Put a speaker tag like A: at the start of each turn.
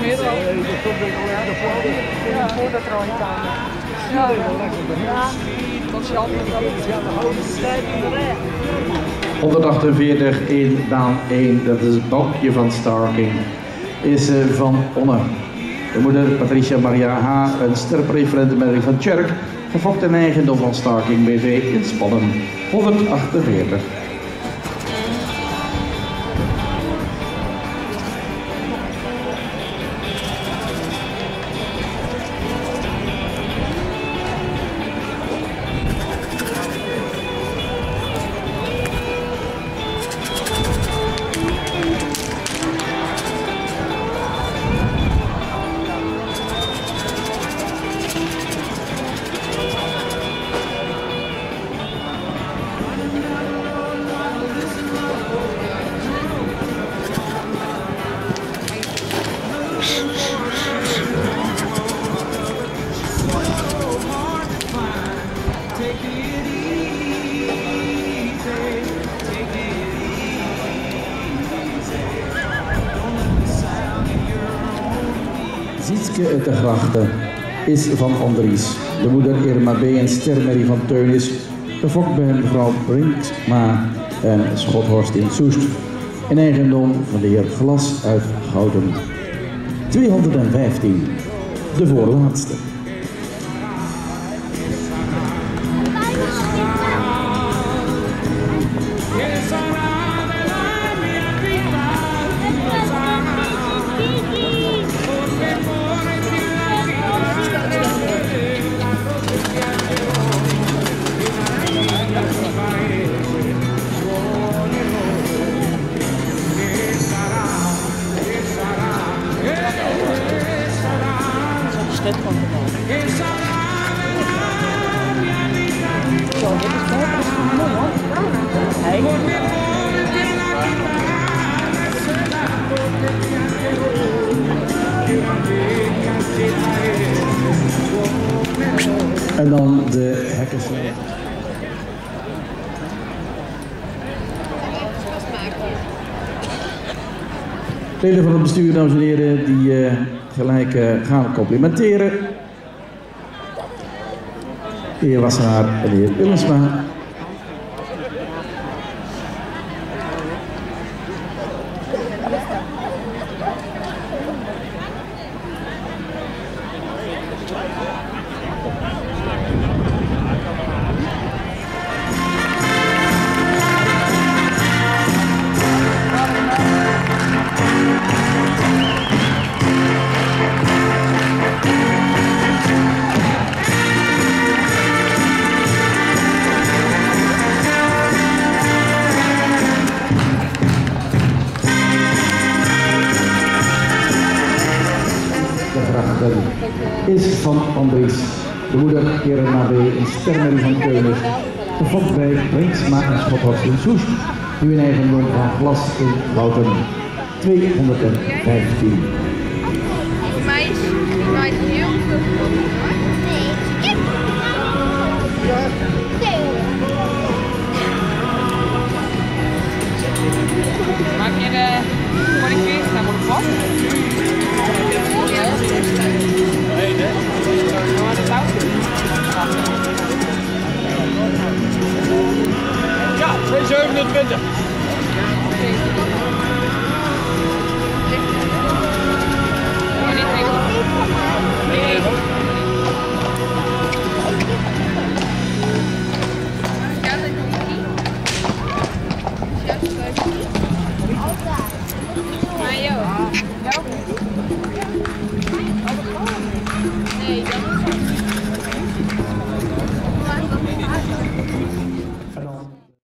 A: Ja, er al niet aan. Ja, ja. Dat is jammer.
B: 148 in baan 1, dat is het balkje van Starking, is eh, van Onne. De moeder Patricia Maria H., een sterpreferentenmerk van Tjerk, gefokt in eigendom van Starking BV in Spannen. 148. Zietske uit de Grachten is van Andries. De moeder Irma B. en Stermery van Teunis, gefokt bij mevrouw Brinksma en Schothorst in Soest. In eigendom van de heer Glas uit Gouden. 215. De voorlaatste.
A: Hoor.
B: En dan de hekkenslee. Leden van het bestuur, dames en heren, die eh, gelijk eh, gaan complimenteren. De heer Wassenaar en de De is van Andries. De moeder Irma B. en Stermen van Keulen. Gefokt bij Brinksma en Schothorst in Soest. Nu in eigendom van Glas in Wouten. 215.
C: Voor mij is nooit heel
D: Ja, 227.